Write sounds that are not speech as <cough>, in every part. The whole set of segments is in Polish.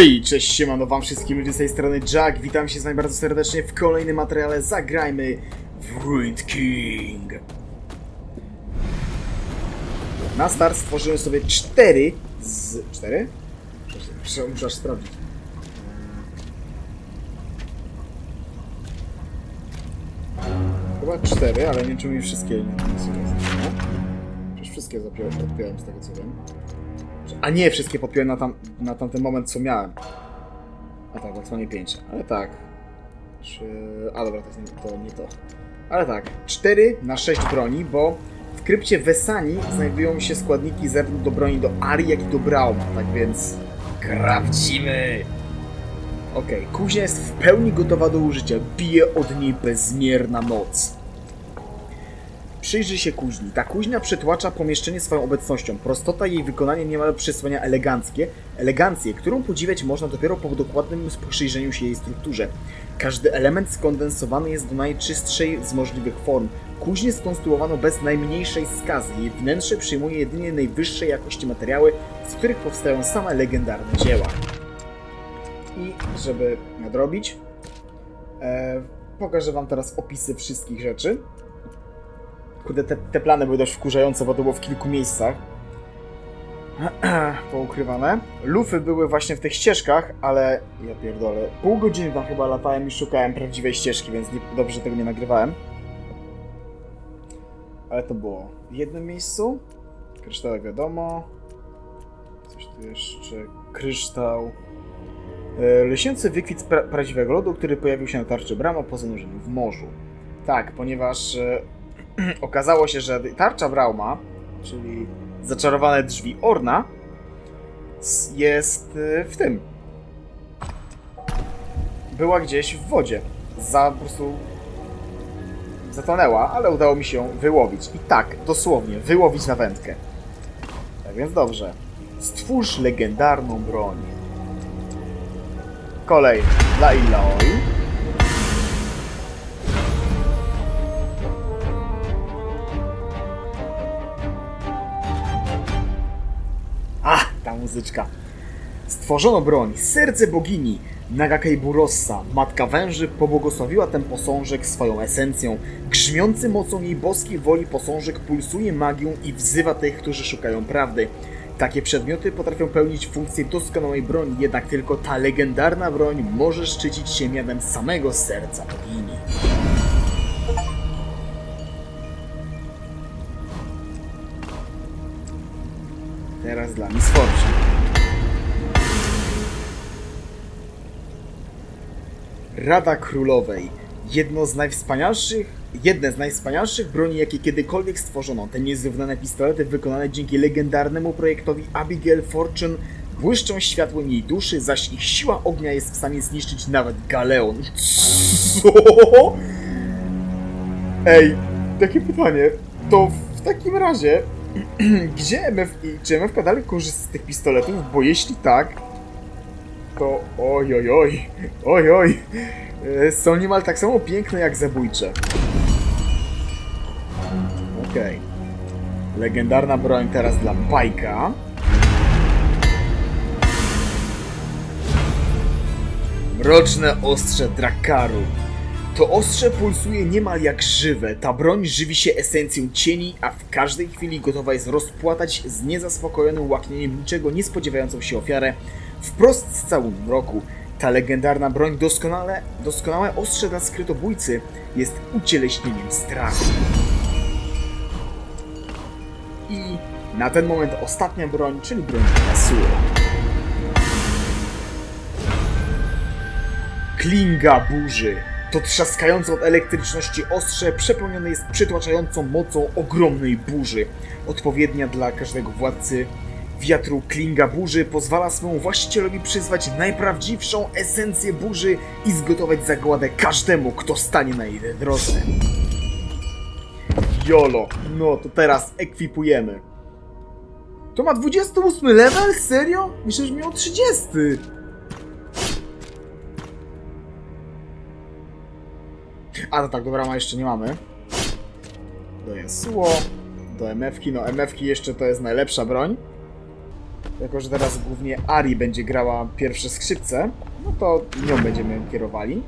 Hej, cześć, siemano wam wszystkim ludzie z tej strony Jack, witam się z wami bardzo serdecznie w kolejnym materiale Zagrajmy w Ruined King. Na start stworzyłem sobie cztery z... cztery? Muszę, muszę aż sprawdzić. Chyba cztery, ale nie mi wszystkie? Przecież wszystkie zapiąłem, z tego co wiem. A nie, wszystkie podpiąłem na, tam, na tamten moment, co miałem. A tak, maksymalnie 5. Ale tak. Czy... A dobra, to, jest nie, to nie to. Ale tak, 4 na 6 broni, bo w krypcie Wesani znajdują się składniki zarówno do broni do Ari, jak i do Brauma, tak więc... Krawcimy! Okej, okay. kuźnia jest w pełni gotowa do użycia. Bije od niej bezmierna moc. Przyjrzyj się kuźni. Ta kuźnia przytłacza pomieszczenie swoją obecnością. Prostota jej wykonania niemal przysłania eleganckie, elegancję, którą podziwiać można dopiero po dokładnym przyjrzeniu się jej strukturze. Każdy element skondensowany jest do najczystszej z możliwych form. Kuźnię skonstruowano bez najmniejszej skazy. Jej wnętrze przyjmuje jedynie najwyższej jakości materiały, z których powstają same legendarne dzieła. I żeby nadrobić, e, pokażę Wam teraz opisy wszystkich rzeczy. Kurde, te, te plany były dość wkurzające, bo to było w kilku miejscach <clears throat> poukrywane. Lufy były właśnie w tych ścieżkach, ale ja pierdolę. Pół godziny tam chyba latałem i szukałem prawdziwej ścieżki, więc nie, dobrze tego nie nagrywałem. Ale to było w jednym miejscu. Kryształek wiadomo. Coś tu jeszcze. Kryształ. E, lśniący wykwit pra prawdziwego lodu, który pojawił się na tarczy brama po zanurzeniu w morzu. Tak, ponieważ e, <clears throat> okazało się, że tarcza Brauma, czyli zaczarowane drzwi Orna, jest y, w tym. Była gdzieś w wodzie. Za po prostu zatonęła, ale udało mi się ją wyłowić. I tak, dosłownie, wyłowić na wędkę. Tak więc dobrze. Stwórz legendarną broń. Kolej dla Illoi. Muzyczka. Stworzono broń, serce bogini, Nagakei Burossa, matka węży, pobłogosławiła ten posążek swoją esencją. Grzmiący mocą jej boskiej woli posążek pulsuje magią i wzywa tych, którzy szukają prawdy. Takie przedmioty potrafią pełnić funkcję doskonałej broni, jednak tylko ta legendarna broń może szczycić się mianem samego serca bogini. Teraz dla Miss Fortune. Rada Królowej. Jedno z najwspanialszych, jedne z najwspanialszych broni, jakie kiedykolwiek stworzono. Te niezrównane pistolety wykonane dzięki legendarnemu projektowi Abigail Fortune błyszczą światłem jej duszy, zaś ich siła ognia jest w stanie zniszczyć nawet galeon. Co? Ej, takie pytanie. To w takim razie, <clears throat> gdzie MFI, czy MFK dalej korzysta z tych pistoletów? Bo jeśli tak, to oj, oj, oj, oj, oj, e, są niemal tak samo piękne jak zabójcze. Okej. Okay. Legendarna broń teraz dla Bajka. Mroczne ostrze Drakaru. To ostrze pulsuje niemal jak żywe. Ta broń żywi się esencją cieni, a w każdej chwili gotowa jest rozpłatać z niezaspokojonym łaknieniem niczego niespodziewającą się ofiarę, Wprost z całym mroku ta legendarna broń doskonale, doskonałe ostrze dla skrytobójcy jest ucieleśnieniem strachu. I na ten moment ostatnia broń, czyli broń Asura. Klinga burzy. To trzaskające od elektryczności ostrze przepełnione jest przytłaczającą mocą ogromnej burzy, odpowiednia dla każdego władcy wiatru klinga burzy pozwala swemu właścicielowi przyzwać najprawdziwszą esencję burzy i zgotować zagładę każdemu, kto stanie na jej drodze. Jolo, no to teraz ekwipujemy. To ma 28 level? Serio? Myślę, że miał 30. A, no tak, dobra, ma jeszcze nie mamy. Do Yasuo, do MF-ki. No, MF-ki jeszcze to jest najlepsza broń. Jako że teraz głównie Ari będzie grała pierwsze skrzypce, no to nią będziemy kierowali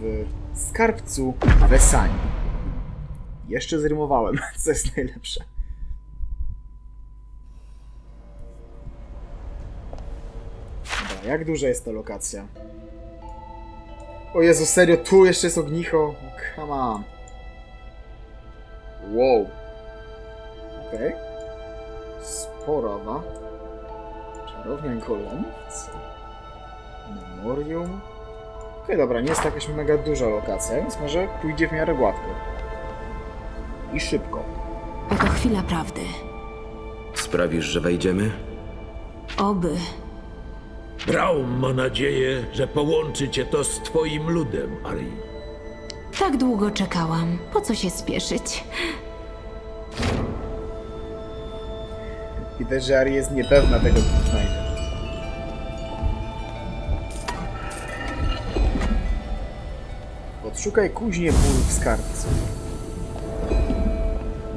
w skarbcu Wesani. Jeszcze zrymowałem, <laughs> co jest najlepsze. Dobra, jak duża jest ta lokacja? O Jezu, serio, tu jeszcze jest ognicho? Come on. Wow. Okej. Okay. Sporowa. Czarownia Golemc. Memorium. Okej, okay, dobra, nie jest to jakaś mega duża lokacja, więc może pójdzie w miarę gładko. I szybko. Oto chwila prawdy. Sprawisz, że wejdziemy? Oby. Braum ma nadzieję, że połączy cię to z twoim ludem, Ari. Tak długo czekałam. Po co się spieszyć? Widać, że Ari jest niepewna tego, co znajdzie. Odszukaj kuźnię ból w skarbcu.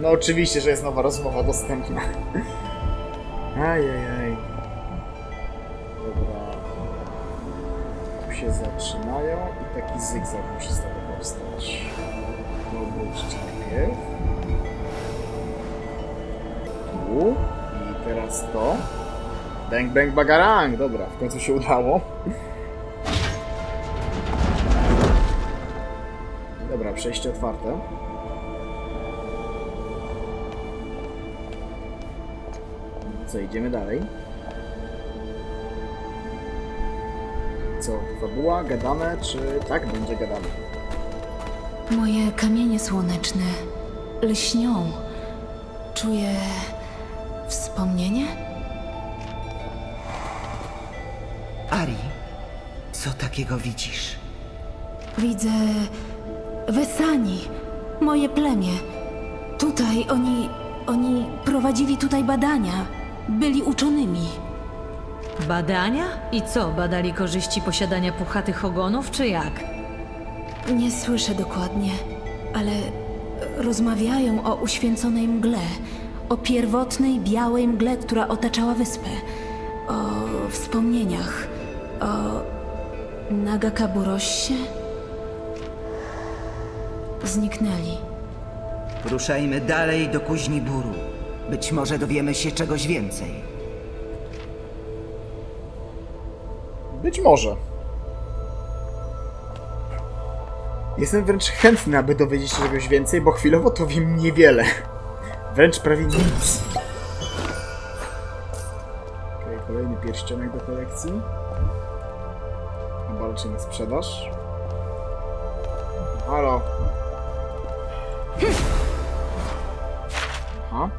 No oczywiście, że jest nowa rozmowa dostępna. Ajajaj. Dobra. Tu się zaczynają i taki zygzak musi z tego powstać. To obróćcie najpierw. Tu. I teraz to. Bang, bang, bagarang! Dobra, w końcu się udało. Dobra, przejście otwarte. Co, idziemy dalej? Co, fabuła, gadane, czy tak będzie gadane? Moje kamienie słoneczne lśnią. Czuję wspomnienie? Ari, co takiego widzisz? Widzę Wesani, moje plemię. Tutaj oni. oni prowadzili tutaj badania. Byli uczonymi. Badania? I co, badali korzyści posiadania puchatych ogonów, czy jak? Nie słyszę dokładnie, ale rozmawiają o uświęconej mgle, o pierwotnej białej mgle, która otaczała wyspę, o wspomnieniach, o Nagakaburossie. Zniknęli. Ruszajmy dalej do kuźni Buru. Być może dowiemy się czegoś więcej. Być może. Jestem wręcz chętny, aby dowiedzieć się czegoś więcej, bo chwilowo to wiem niewiele. Wręcz prawie nic. Okay, kolejny pierścionek do kolekcji. Raczej na sprzedaż. Halo. Aha.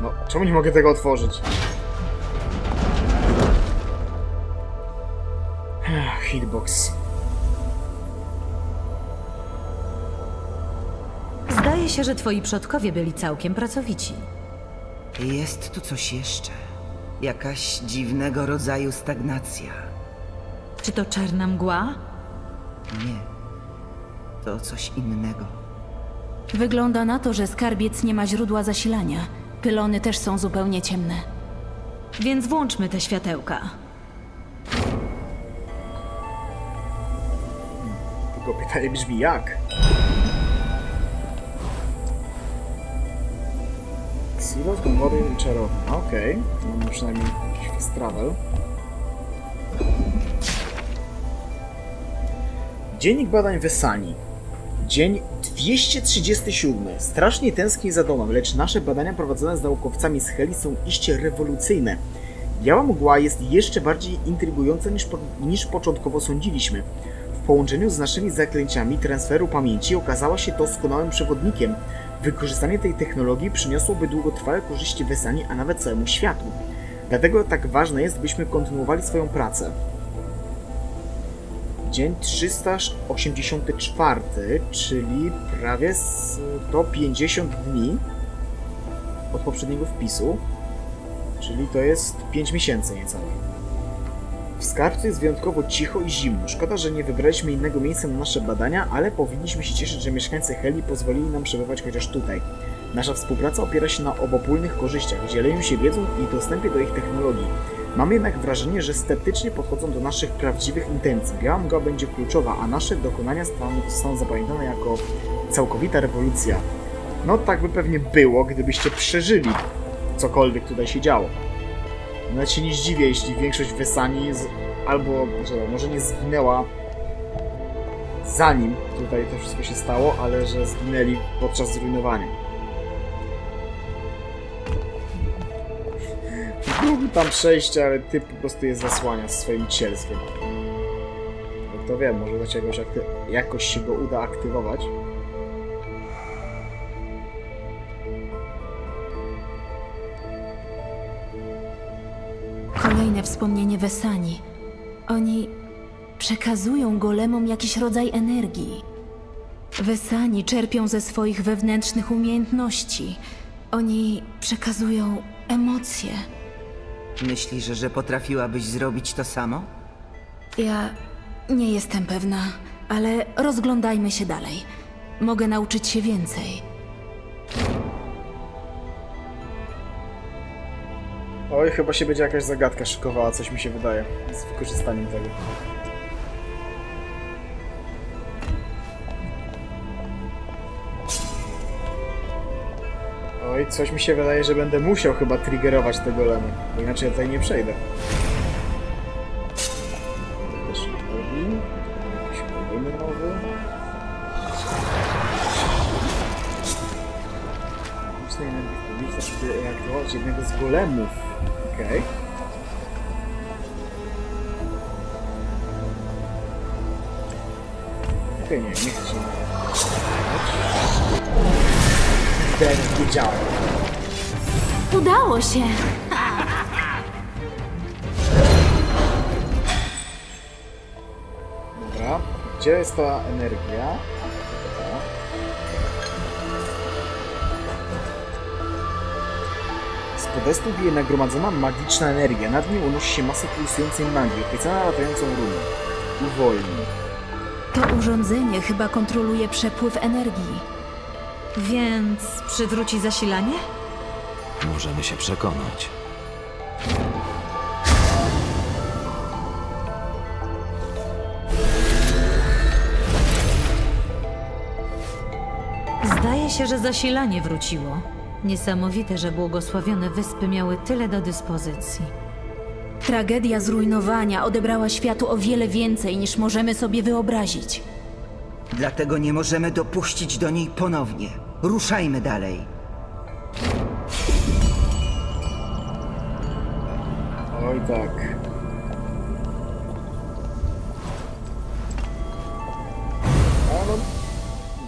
No, czemu nie mogę tego otworzyć? Hitbox. Się, że twoi przodkowie byli całkiem pracowici. Jest tu coś jeszcze. Jakaś dziwnego rodzaju stagnacja. Czy to czarna mgła? Nie. To coś innego. Wygląda na to, że skarbiec nie ma źródła zasilania. Pylony też są zupełnie ciemne. Więc włączmy te światełka. Tylko pytanie brzmi jak? Silos, Memory i czarownia. Okej, okay. mamy przynajmniej jakiś travel. Dziennik badań Wesani. Dzień 237. Strasznie tęsknię za domem, lecz nasze badania prowadzone z naukowcami z Heli są iście rewolucyjne. Biała mgła jest jeszcze bardziej intrygująca niż, po, niż początkowo sądziliśmy. W połączeniu z naszymi zaklęciami transferu pamięci okazała się doskonałym przewodnikiem. Wykorzystanie tej technologii przyniosłoby długotrwałe korzyści Wesani, a nawet całemu światu. Dlatego tak ważne jest, byśmy kontynuowali swoją pracę. Dzień 384, czyli prawie 150 dni od poprzedniego wpisu, czyli to jest 5 miesięcy niecałe. W skarbcu jest wyjątkowo cicho i zimno. Szkoda, że nie wybraliśmy innego miejsca na nasze badania, ale powinniśmy się cieszyć, że mieszkańcy Heli pozwolili nam przebywać chociaż tutaj. Nasza współpraca opiera się na obopólnych korzyściach, dzieleniu się wiedzą i dostępie do ich technologii. Mam jednak wrażenie, że sceptycznie podchodzą do naszych prawdziwych intencji. Biała mgła będzie kluczowa, a nasze dokonania staną, zostaną zapamiętane jako całkowita rewolucja. No tak by pewnie było, gdybyście przeżyli cokolwiek tutaj się działo. Nawet się nie zdziwię, jeśli większość Wesani z... albo, że może nie zginęła zanim tutaj to wszystko się stało, ale że zginęli podczas zrujnowania. Mógł tam przejść, ale ty po prostu je zasłania swoim cielskiem. No to wiem, może dać jakoś, jakoś się go uda aktywować. Kolejne wspomnienie Wesani. Oni przekazują golemom jakiś rodzaj energii. Wesani czerpią ze swoich wewnętrznych umiejętności. Oni przekazują emocje. Myślisz, że potrafiłabyś zrobić to samo? Ja nie jestem pewna, ale rozglądajmy się dalej. Mogę nauczyć się więcej. Oj, chyba się będzie jakaś zagadka szykowała, coś mi się wydaje, z wykorzystaniem tego. Oj, coś mi się wydaje, że będę musiał chyba triggerować te golemy, bo inaczej ja tutaj nie przejdę. Golemów. Okej. Okej, nie, nie chcę Ten wiedziałem. Udało się! Dobra. Gdzie jest ta energia? Z podestu bije nagromadzona magiczna energia. Nad nim unosi się masa pulsującej magii, opiecana latającą runą. Uwolni. To urządzenie chyba kontroluje przepływ energii. Więc przywróci zasilanie? Możemy się przekonać. Zdaje się, że zasilanie wróciło. Niesamowite, że błogosławione wyspy miały tyle do dyspozycji. Tragedia zrujnowania odebrała światu o wiele więcej niż możemy sobie wyobrazić. Dlatego nie możemy dopuścić do niej ponownie. Ruszajmy dalej. Oj tak.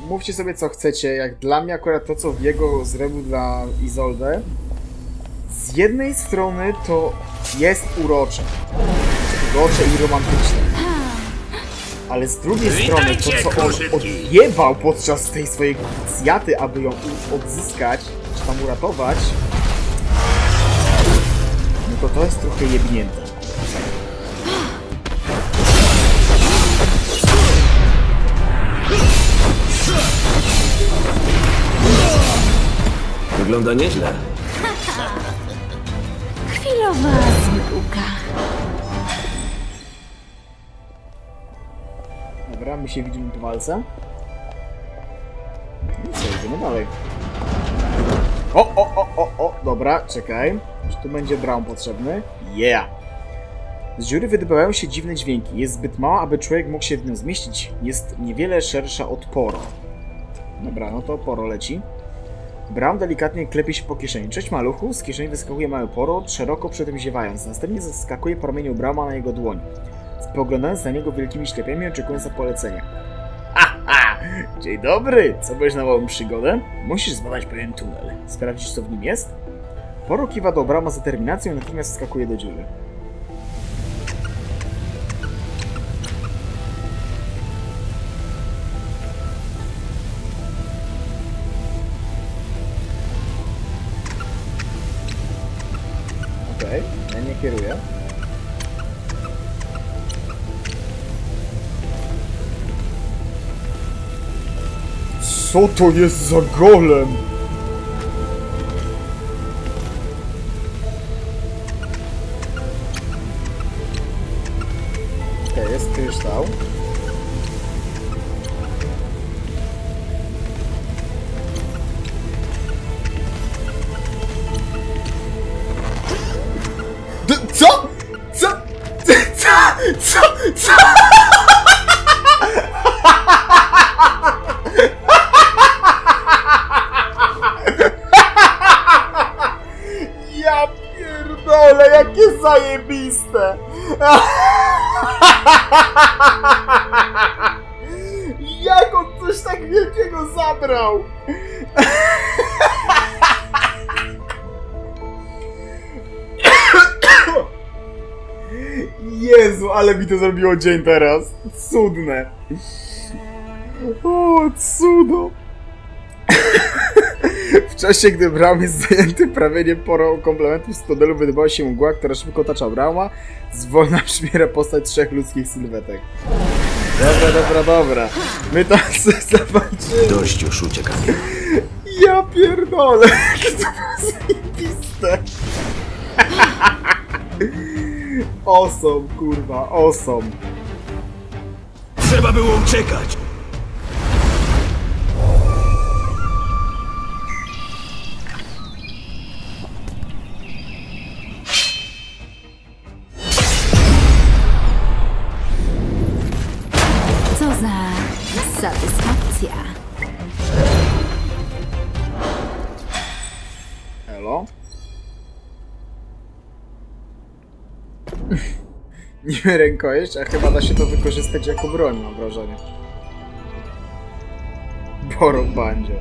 Mówcie sobie co chcecie. Jak dla mnie akurat to, co Diego zrobił dla Izolde, z jednej strony to jest urocze. Urocze i romantyczne. Ale z drugiej strony to, co on odjebał podczas tej swojej krucjaty, aby ją odzyskać, czy tam uratować, no to to jest trochę jebnięte. Wygląda nieźle. <laughs> Chwilowa zmyłka. Dobra, my się widzimy po walce. No co, idziemy dalej. O, o, o, o, o, dobra, czekaj. Czy tu będzie Brown potrzebny? Yeah! Z dziury wydobywają się dziwne dźwięki. Jest zbyt mała, aby człowiek mógł się w nią zmieścić. Jest niewiele szersza od Poro. Dobra, no to Poro leci. Brown delikatnie klepie się po kieszeni. Cześć maluchu, z kieszeni wyskakuje mały Poro, szeroko przy tym ziewając. Następnie zaskakuje po ramieniu Brauma na jego dłoń. Spoglądając na niego wielkimi ślepiami, oczekując na polecenie. <laughs> Haha! Dzień dobry! Co będziesz na małą przygodę? Musisz zbadać pewien tunel. Sprawdzić, co w nim jest? Poro kiwa do Brama z determinacją i natychmiast skakuje do dziury. Co to jest za golem? To zrobiło dzień teraz. Cudne. O, cudo. <laughs> W czasie, gdy Braum jest zajęty prawieniem porą komplementów z tunelu wydobała się mgła, która szybko otacza Brauma. Zwolna przybiera postać trzech ludzkich sylwetek. Dobra, dobra, dobra. My tam <laughs> zobaczymy. Dość już uciekania. Ja pierdolę, <laughs> Osom, kurwa, osom. Trzeba było uciekać! Niby rękojeść, a chyba da się to wykorzystać jako broń, mam wrażenie. Boro bandzio.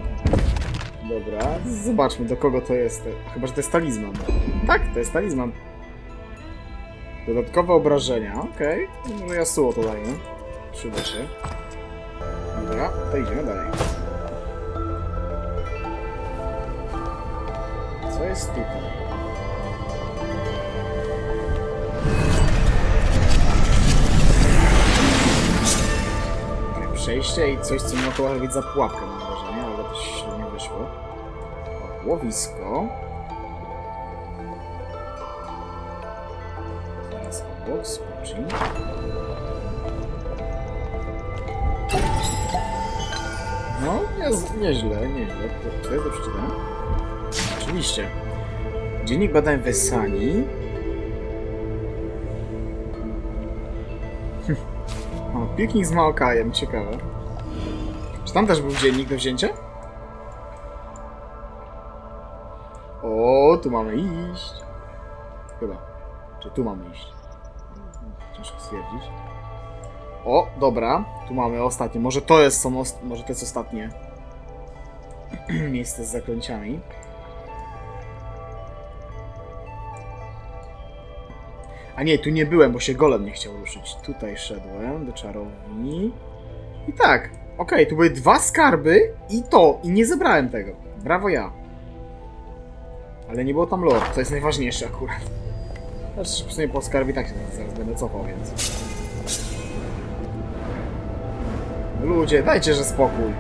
Dobra, zobaczmy do kogo to jest. Chyba, że to jest talizman. Tak, to jest talizman. Dodatkowe obrażenia, okej. Okay. No Yasuo to daje. Przyda się. Dobra, to idziemy dalej. Co jest tutaj? Przejście i coś, co mogło być za pułapkę, mam wrażenie, ale to nie wyszło. Łowisko. Zaraz obok, spocznij. No, nie, nieźle, nieźle. To, to jest do przeczytania? Oczywiście. Dziennik badań Wesani. O, piknik z Maokajem, ciekawe. Czy tam też był dziennik do wzięcia? O, tu mamy iść. Chyba. Czy tu mamy iść? Ciężko stwierdzić. O, dobra. Tu mamy ostatnie. Może to jest, są może to jest ostatnie <clears throat> miejsce z zaklęciami. A nie, tu nie byłem, bo się golem nie chciał ruszyć. Tutaj szedłem do czarowni. I tak, okej, tu były dwa skarby i to, i nie zebrałem tego. Brawo ja. Ale nie było tam lore, to jest najważniejsze akurat. Zresztą w po skarbie tak się zaraz będę cofał, więc... Ludzie, dajcie, że spokój.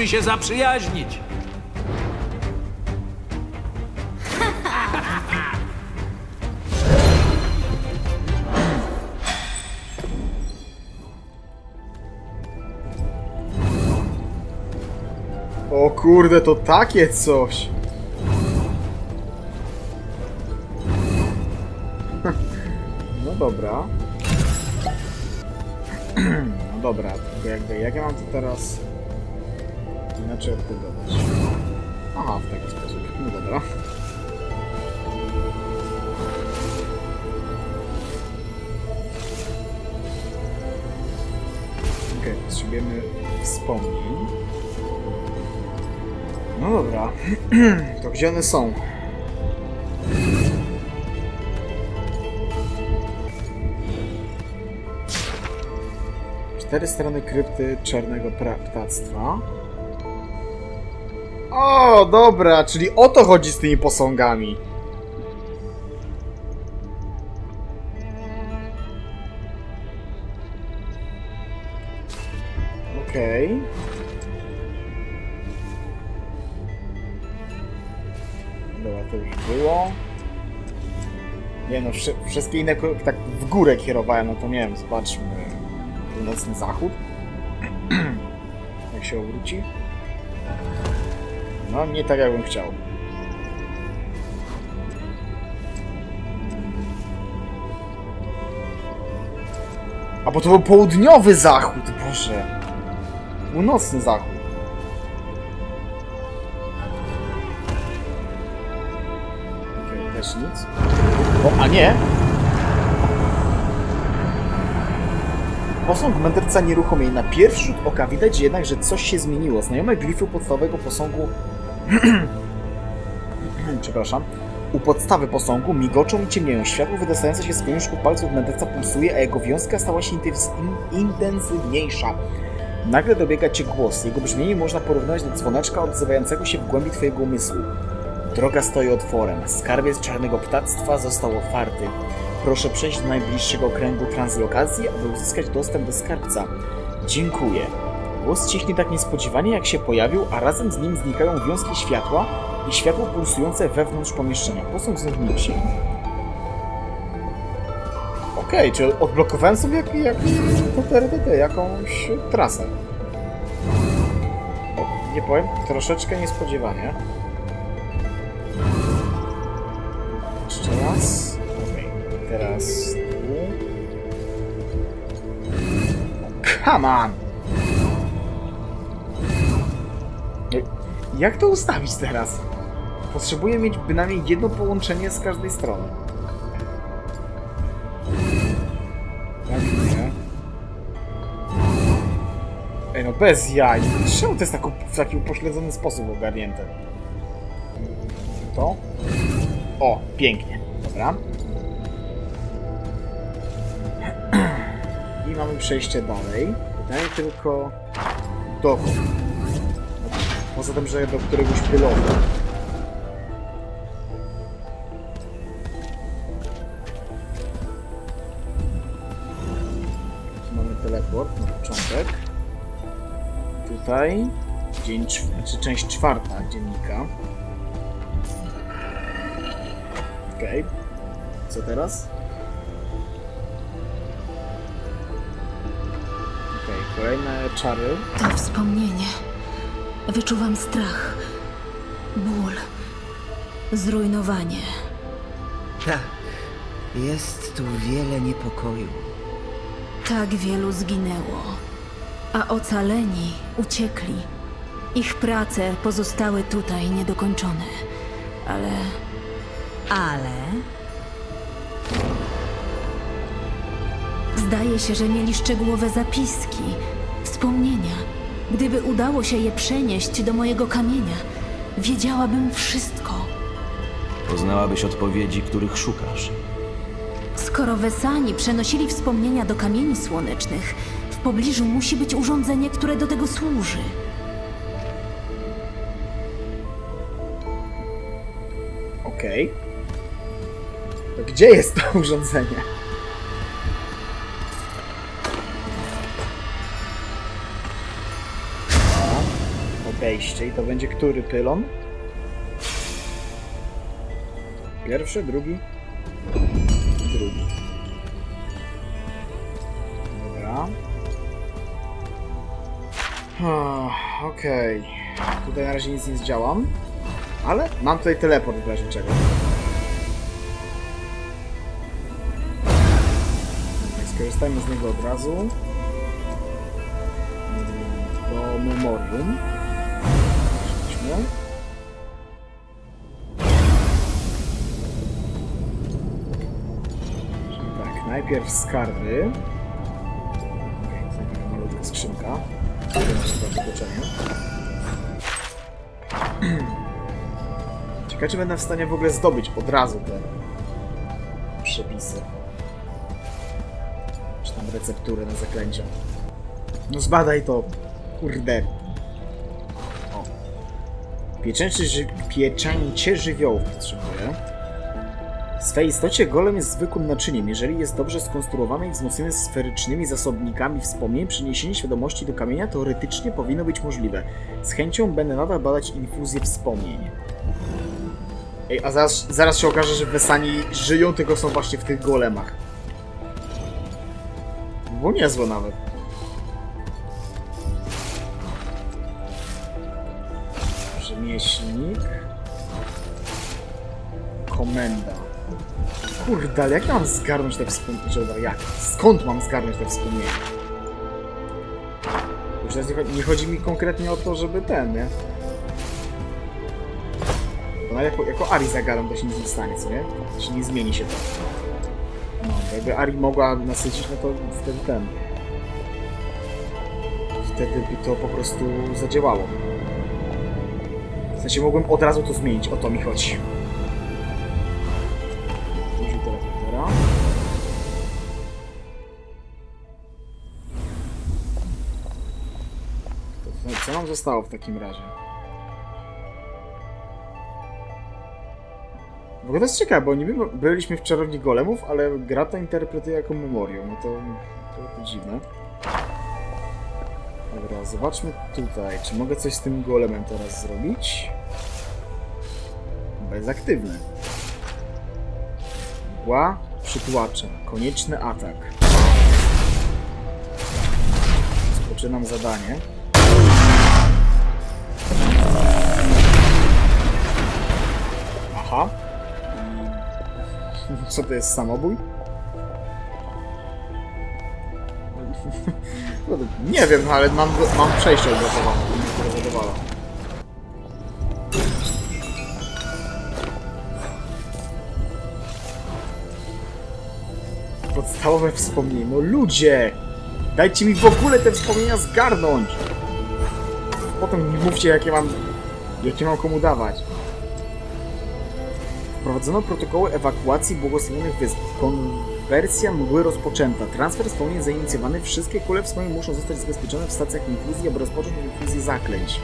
Mogliśmy się zaprzyjaźnić. O kurde, to takie coś. <laughs> No dobra. <clears throat> No dobra, tylko jakby jak ja mam to teraz inaczej odbudować? Aha, w taki sposób. No dobra. Okej, okay, potrzebujemy wspomnień. No dobra. <clears throat> to gdzie one są? Cztery strony krypty czarnego ptactwa. O, dobra, czyli o to chodzi z tymi posągami. Okej. Dobra, to już było. Nie no, wszy- wszystkie inne tak w górę kierowałem, no to nie wiem, zobaczmy. Północny zachód. <clears throat> Jak się obróci? No, nie tak jakbym chciał. A bo to był południowy zachód, Boże. Północny zachód. Okej, też nic. O, a nie! Posąg mędrca nieruchomiej. Na pierwszy rzut oka widać jednak, że coś się zmieniło. Znajome glify podstawowego posągu... <clears throat> Przepraszam. U podstawy posągu migoczą i ciemnieją. Światło wydostające się z koniuszków palców mędrca pulsuje, a jego wiązka stała się intens- in- intensywniejsza. Nagle dobiega cię głos. Jego brzmienie można porównywać do dzwoneczka odzywającego się w głębi twojego umysłu. Droga stoi otworem. Skarbiec czarnego ptactwa został otwarty. Proszę przejść do najbliższego okręgu translokacji, aby uzyskać dostęp do skarbca. Dziękuję. Głos cichnie tak niespodziewanie, jak się pojawił, a razem z nim znikają wiązki światła i światło pulsujące wewnątrz pomieszczenia. Posąg milczy. Okej, czy odblokowałem sobie jak, jak, TTRTT, jakąś trasę. Nie powiem, troszeczkę niespodziewanie. Jeszcze raz. Okej, teraz tu. Come on! Jak to ustawić teraz? Potrzebuję mieć bynajmniej jedno połączenie z każdej strony. Tak. Ej, no bez jaj. Czemu to jest tako, w taki upośledzony sposób ogarnięte? To? O, pięknie. Dobra. <clears throat> I mamy przejście dalej. Pytanie tylko... Dokąd? Poza tym, że do któregoś pylonu. Mamy teleport na początek. Tutaj dzień, znaczy część czwarta dziennika. Okej. Co teraz? Okej, kolejne czary. To wspomnienie. Wyczuwam strach, ból, zrujnowanie. Tak, jest tu wiele niepokoju. Tak wielu zginęło, a ocaleni uciekli. Ich prace pozostały tutaj niedokończone, ale Ale zdaje się, że mieli szczegółowe zapiski, wspomnienia. Gdyby udało się je przenieść do mojego kamienia, wiedziałabym wszystko. Poznałabyś odpowiedzi, których szukasz. Skoro Wesani przenosili wspomnienia do kamieni słonecznych, w pobliżu musi być urządzenie, które do tego służy. Okej. To gdzie jest to urządzenie? O, obejście i to będzie który pylon? Pierwszy, drugi? Drugi. Dobra. Ah, Okej. Tutaj na razie nic nie zdziałam. Ale mam tutaj teleport w razie czego. Skorzystajmy z niego od razu. Do memorium. Najpierw skarby. Okej, malutka skrzynka. Ciekawe, czy będę w stanie w ogóle zdobyć od razu te przepisy. Czy tam receptury na zaklęcia. No zbadaj to. Kurde. O. Pieczęcie, ży pieczęcie żywiołów potrzebuję. W swej istocie golem jest zwykłym naczyniem. Jeżeli jest dobrze skonstruowany i wzmocniony sferycznymi zasobnikami wspomnień, przeniesienie świadomości do kamienia teoretycznie powinno być możliwe. Z chęcią będę nadal badać infuzję wspomnień. Ej, a zaraz, zaraz się okaże, że Wesani żyją, tylko są właśnie w tych golemach. Było niezłe nawet. Rzemieślnik. Komenda. Kurde, ale jak ja mam zgarnąć te wspomnienia? Jak? Skąd mam zgarnąć te wspomnienia? Już teraz nie, chodzi- nie chodzi mi konkretnie o to, żeby ten, nie? Bo nawet jako, jako Ari zagadam, to się nic nie stanie, co nie? Się nie zmieni się to. No, jakby Ari mogła nasycić, no to wtedy ten... Wtedy by to po prostu zadziałało. W sensie mogłem od razu to zmienić, o to mi chodzi. Nam zostało w takim razie? W ogóle to jest ciekawe, bo niby byliśmy w Czarowni Golemów, ale gra to interpretuje jako memorium. No to, to, to dziwne. Dobra, zobaczmy tutaj. Czy mogę coś z tym golemem teraz zrobić? Chyba jest aktywny. Przytłacza. Konieczny atak. Rozpoczynam zadanie. Aha. Co to jest samobój? No Nie wiem, ale mam, mam przejście odblokowane, to zadowala. Podstawowe wspomnienie. No ludzie! Dajcie mi w ogóle te wspomnienia zgarnąć! Potem mi mówcie, jakie mam... jakie mam komu dawać. Wprowadzono protokoły ewakuacji błogosławionych wysp. Konwersja mgły rozpoczęta. Transfer wspomnień zainicjowany. Wszystkie kule wspomnień muszą zostać zabezpieczone w stacjach infuzji, aby rozpocząć infuzję zaklęć.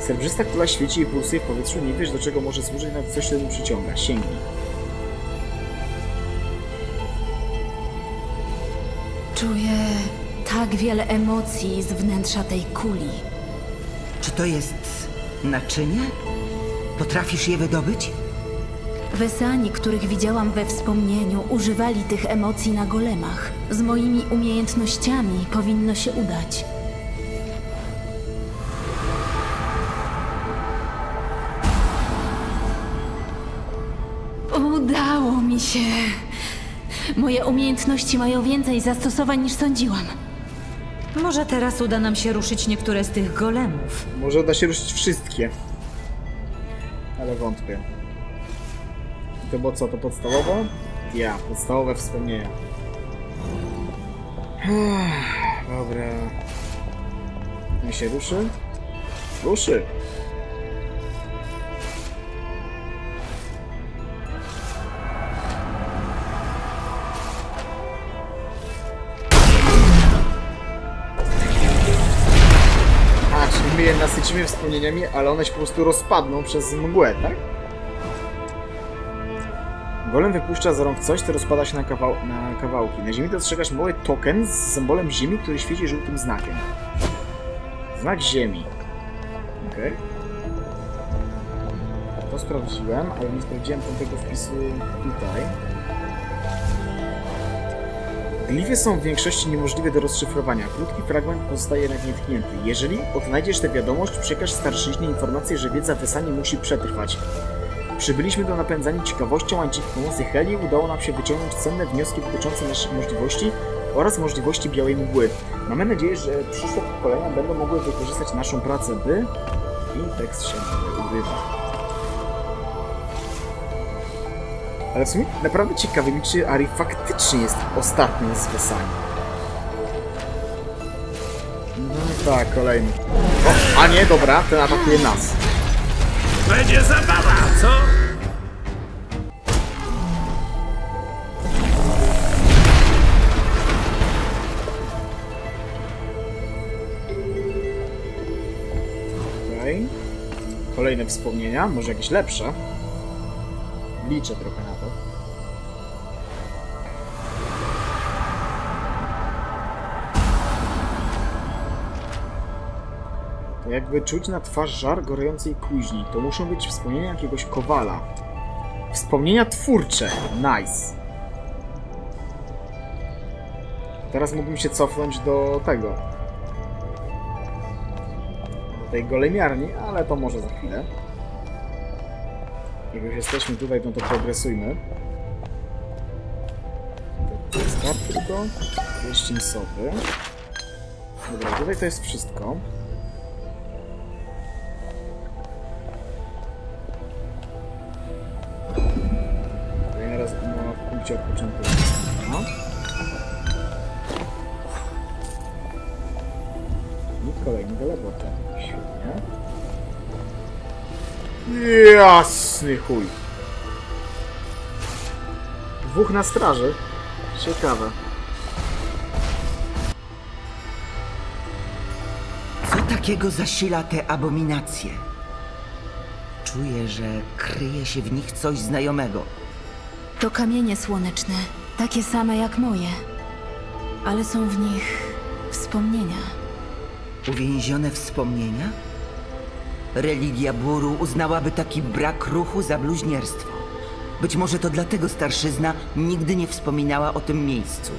Srebrzysta kula świeci i pulsuje w powietrzu. Nie wiesz, do czego może służyć, nawet coś się przyciąga. Sięgnij. Czuję tak wiele emocji z wnętrza tej kuli. Czy to jest naczynie? Potrafisz je wydobyć? Wesani, których widziałam we wspomnieniu, używali tych emocji na golemach. Z moimi umiejętnościami powinno się udać. Udało mi się. Moje umiejętności mają więcej zastosowań niż sądziłam. Może teraz uda nam się ruszyć niektóre z tych golemów. Może da się ruszyć wszystkie. Ale wątpię. To było co, to podstawowo? Ja, podstawowe wspomnienia. Dobra. Nie się ruszy? Ruszy! Nasycimy wspomnieniami, ale one się po prostu rozpadną przez mgłę, tak? Golem wypuszcza za rąk coś, co rozpada się na, kawał na kawałki. Na ziemi dostrzegasz mały token z symbolem ziemi, który świeci żółtym znakiem. Znak ziemi. Okej. To sprawdziłem, ale nie sprawdziłem tamtego wpisu tutaj. Glify są w większości niemożliwe do rozszyfrowania. Krótki fragment pozostaje jednak nietknięty. Jeżeli odnajdziesz tę wiadomość, przekaż starszyźnie informację, że wiedza Wesani musi przetrwać. Przybyliśmy do napędzania ciekawością, a dzięki pomocy Heli udało nam się wyciągnąć cenne wnioski dotyczące naszych możliwości oraz możliwości Białej Mgły. Mamy nadzieję, że przyszłe pokolenia będą mogły wykorzystać naszą pracę, by... I tekst się urywa. Ale w sumie naprawdę ciekawi mi, czy Ari faktycznie jest ostatnim z Wesani. No tak, kolejny. O, a nie, dobra, ten atakuje nas. Będzie zabawa, co? Kolejne wspomnienia, może jakieś lepsze. Liczę trochę na to. To jakby czuć na twarz żar gorącej kuźni. To muszą być wspomnienia jakiegoś kowala. Wspomnienia twórcze. Nice. Teraz mógłbym się cofnąć do tego. Do tej golemiarni, ale to może za chwilę. Jak już jesteśmy tutaj, no to progresujmy. Kart tylko. Pieściń sowy. Dobra, tutaj to jest wszystko. Jasny chuj. Dwóch na straży. Ciekawe. Co takiego zasila te abominacje? Czuję, że kryje się w nich coś znajomego. To kamienie słoneczne, takie same jak moje. Ale są w nich wspomnienia. Uwięzione wspomnienia? Religia Buru uznałaby taki brak ruchu za bluźnierstwo. Być może to dlatego starszyzna nigdy nie wspominała o tym miejscu.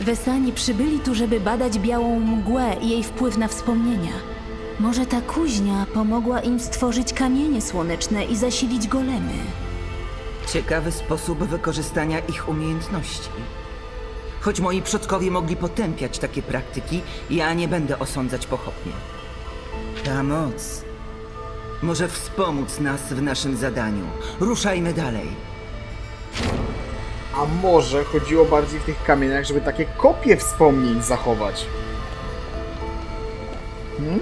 Wesani przybyli tu, żeby badać białą mgłę i jej wpływ na wspomnienia. Może ta kuźnia pomogła im stworzyć kamienie słoneczne i zasilić golemy. Ciekawy sposób wykorzystania ich umiejętności. Choć moi przodkowie mogli potępiać takie praktyki, ja nie będę osądzać pochopnie. Ta moc może wspomóc nas w naszym zadaniu. Ruszajmy dalej. A może chodziło bardziej w tych kamieniach, żeby takie kopie wspomnień zachować? Hmm?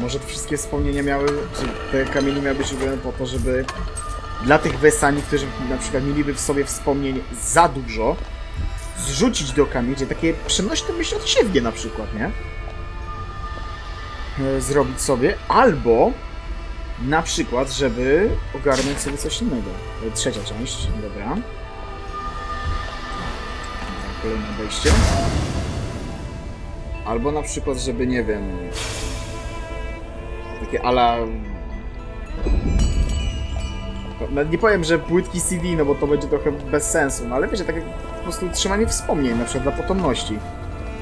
Może te wszystkie wspomnienia miały, czy te kamienie miały być robione po to, żeby dla tych wesani, którzy na przykład mieliby w sobie wspomnień za dużo, zrzucić do kamieni, takie przenośne myśli odsiewnie na przykład, nie? E, Zrobić sobie, albo na przykład, żeby ogarnąć sobie coś innego. E, Trzecia część, dobra. Kolejne wejście. Albo na przykład, żeby, nie wiem... Takie ala... Nie powiem, że płytki CD, no bo to będzie trochę bez sensu, no ale wiecie, takie po prostu trzymanie wspomnień, na przykład dla potomności.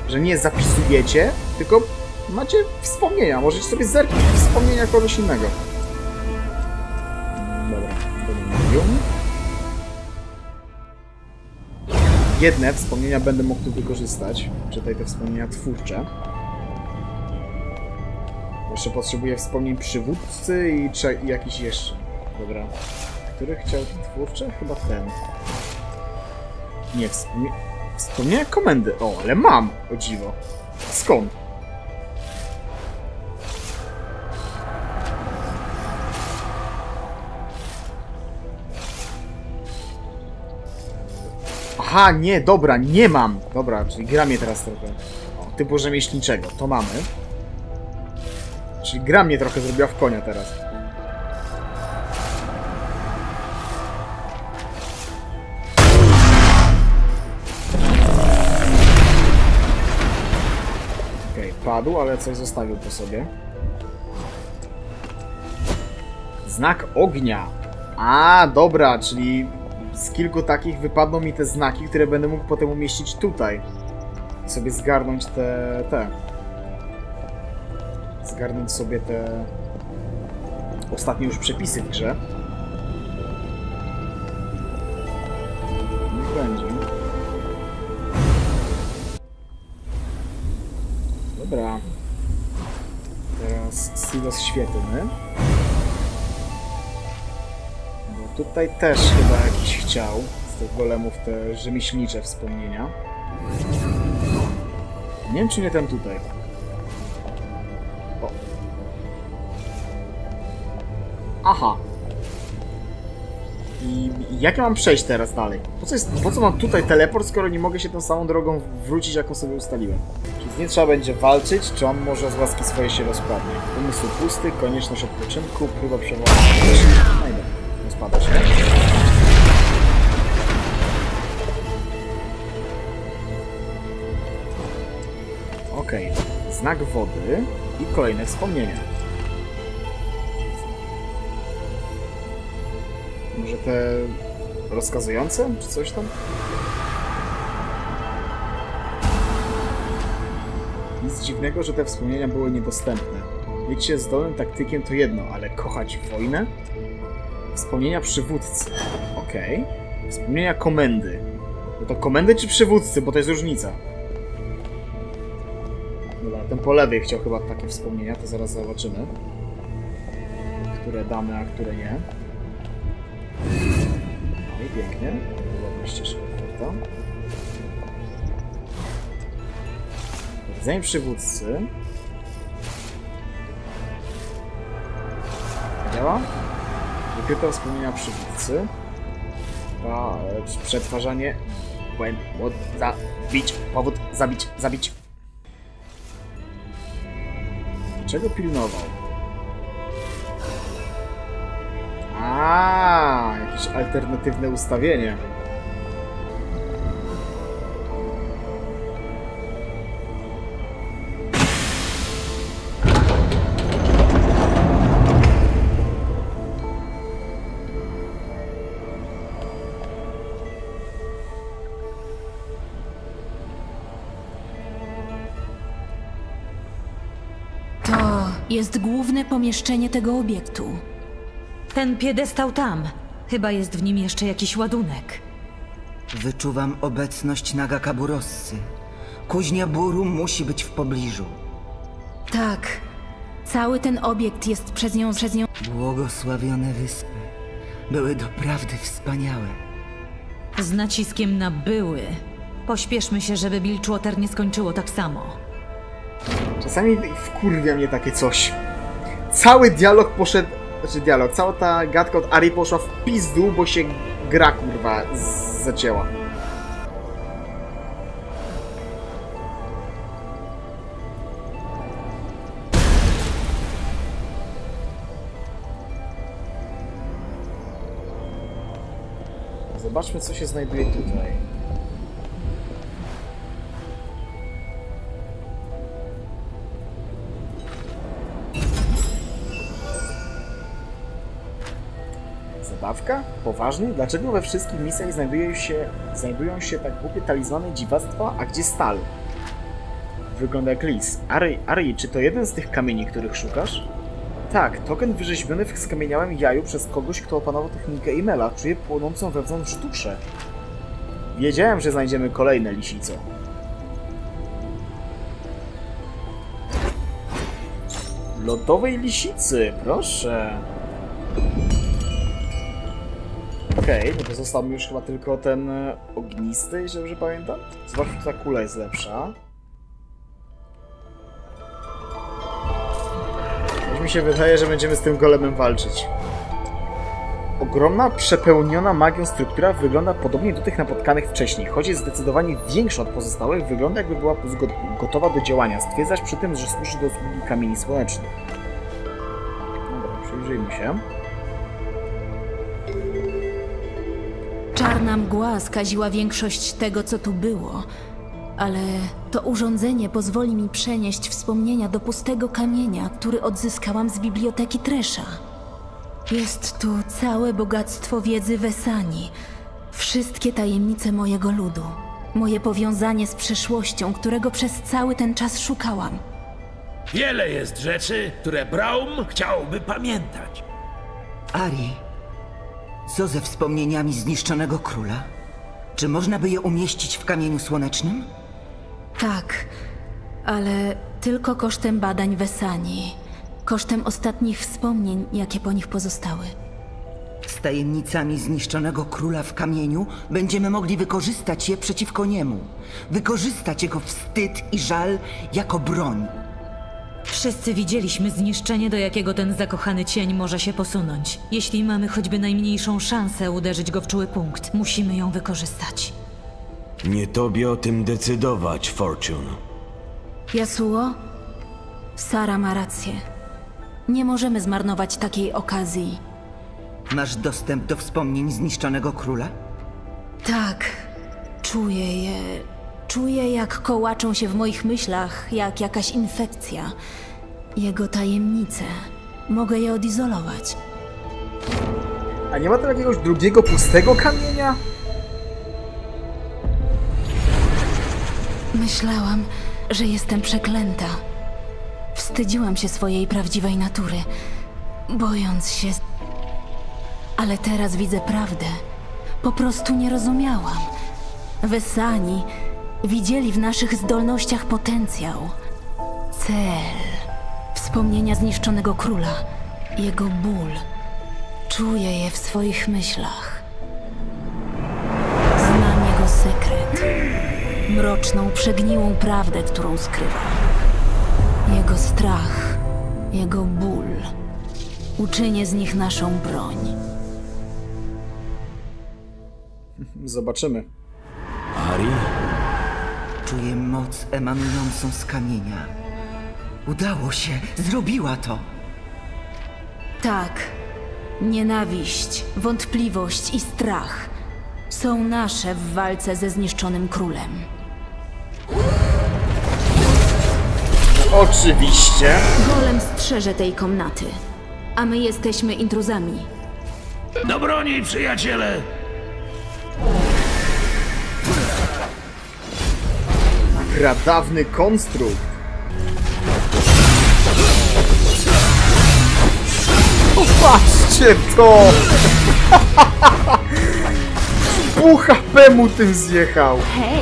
Że nie zapisujecie, tylko macie wspomnienia, możecie sobie zerknąć w wspomnieniach kogoś innego. To medium. Jedne wspomnienia będę mógł tu wykorzystać. Czytaj te wspomnienia twórcze. Jeszcze potrzebuję wspomnień przywódcy i, i jakiś jeszcze. Dobra. Który chciał twórcze? Chyba ten. Nie, wspomnie... wspomnienia komendy. O, ale mam! O dziwo. Skąd? Aha, nie, dobra, nie mam. Dobra, czyli gra mnie teraz trochę. O, typu rzemieślniczego, to mamy. Czyli gra mnie trochę zrobiła w konia teraz. Okej, padł, ale coś zostawił po sobie. Znak ognia. A, dobra, czyli z kilku takich wypadną mi te znaki, które będę mógł potem umieścić tutaj. I sobie zgarnąć te... te. Zgarnąć sobie te... Ostatnie już przepisy w grze. Niech będzie. Dobra. Teraz silos świetlny. Tutaj też chyba jakiś chciał z tych golemów te rzemieślnicze wspomnienia. Nie wiem, czy nie ten tutaj. O. Aha. I jak ja mam przejść teraz dalej? Po co, jest, po co mam tutaj teleport, skoro nie mogę się tą samą drogą wrócić, jaką sobie ustaliłem? Czy z nim trzeba będzie walczyć, czy on może z łaski swojej się rozpadnie? Umysł pusty, konieczność odpoczynku, próba przewołania. Znak wody i kolejne wspomnienia. Może te rozkazujące, czy coś tam? Nic dziwnego, że te wspomnienia były niedostępne. Być się zdolnym taktykiem to jedno, ale kochać wojnę? Wspomnienia przywódcy. Okej. Wspomnienia komendy. No to komendy czy przywódcy, bo to jest różnica. Ten po lewej chciał chyba takie wspomnienia, to zaraz zobaczymy. Które damy, a które nie. No i pięknie. Ładna ścieżka oferta. Rdzeń przywódcy. Działa? Wykryte wspomnienia przywódcy. A, przetwarzanie. Błąd, zabić, powód, zabić, zabić. Czego pilnował? A, jakieś alternatywne ustawienie. Jest główne pomieszczenie tego obiektu. Ten piedestał tam. Chyba jest w nim jeszcze jakiś ładunek. Wyczuwam obecność Nagakaburossy. Kuźnia Buru musi być w pobliżu. Tak. Cały ten obiekt jest przez nią, przez nią. Błogosławione wyspy. Były doprawdy wspaniałe. Z naciskiem na były. Pośpieszmy się, żeby Bilgewater nie skończyło tak samo. Czasami wkurwia mnie takie coś. Cały dialog poszedł, znaczy dialog, cała ta gadka od Ari poszła w pizdu, bo się gra kurwa zacięła. Zobaczmy, co się znajduje tutaj. Zabawka? Poważnie? Dlaczego we wszystkich misjach znajdują się, znajdują się tak głupie talizmany dziwactwa, a gdzie stal? Wygląda jak lis. Ari, Ari, czy to jeden z tych kamieni, których szukasz? Tak, token wyrzeźbiony w skamieniałym jaju przez kogoś, kto opanował technikę e-maila, czuje płonącą wewnątrz duszę. Wiedziałem, że znajdziemy kolejne lisico. Lodowej lisicy, proszę. Okej, no to został mi już chyba tylko ten e, ognisty, jeśli dobrze pamiętam. Zobaczmy, czy ta kula jest lepsza. Coś mi się wydaje, że będziemy z tym golemem walczyć. Ogromna, przepełniona magią struktura wygląda podobnie do tych napotkanych wcześniej, choć jest zdecydowanie większa od pozostałych, wygląda jakby była gotowa do działania, stwierdzasz przy tym, że służy do obsługi kamieni słonecznych. Dobra, przyjrzyjmy się. Czarna mgła skaziła większość tego, co tu było. Ale to urządzenie pozwoli mi przenieść wspomnienia do pustego kamienia, który odzyskałam z biblioteki Tresha. Jest tu całe bogactwo wiedzy Wesani, wszystkie tajemnice mojego ludu, moje powiązanie z przeszłością, którego przez cały ten czas szukałam. Wiele jest rzeczy, które Braum chciałby pamiętać. Ari, co ze wspomnieniami zniszczonego króla? Czy można by je umieścić w kamieniu słonecznym? Tak, ale tylko kosztem badań Wesani, kosztem ostatnich wspomnień, jakie po nich pozostały. Z tajemnicami zniszczonego króla w kamieniu będziemy mogli wykorzystać je przeciwko niemu. Wykorzystać jego wstyd i żal jako broń. Wszyscy widzieliśmy zniszczenie, do jakiego ten zakochany cień może się posunąć. Jeśli mamy choćby najmniejszą szansę uderzyć go w czuły punkt, musimy ją wykorzystać. Nie tobie o tym decydować, Fortune. Yasuo? Sara ma rację. Nie możemy zmarnować takiej okazji. Masz dostęp do wspomnień zniszczonego króla? Tak, czuję je Czuję, jak kołaczą się w moich myślach, jak jakaś infekcja. Jego tajemnice. Mogę je odizolować. A nie ma tam jakiegoś drugiego pustego kamienia? Myślałam, że jestem przeklęta. Wstydziłam się swojej prawdziwej natury, bojąc się. Ale teraz widzę prawdę. Po prostu nie rozumiałam. Wesani widzieli w naszych zdolnościach potencjał. Cel. Wspomnienia zniszczonego króla. Jego ból. Czuję je w swoich myślach. Znam jego sekret mroczną, przegniłą prawdę, którą skrywa. Jego strach, jego ból. Uczynię z nich naszą broń. Zobaczymy. Ari? Czuję moc emanującą z kamienia. Udało się, zrobiła to. Tak, nienawiść, wątpliwość i strach są nasze w walce ze zniszczonym królem. Oczywiście. Golem strzeże tej komnaty, a my jesteśmy intruzami. Do broni, przyjaciele! Pradawny konstrukt. Popatrzcie to! <laughs> Pół HP mu tym zjechał. Hej,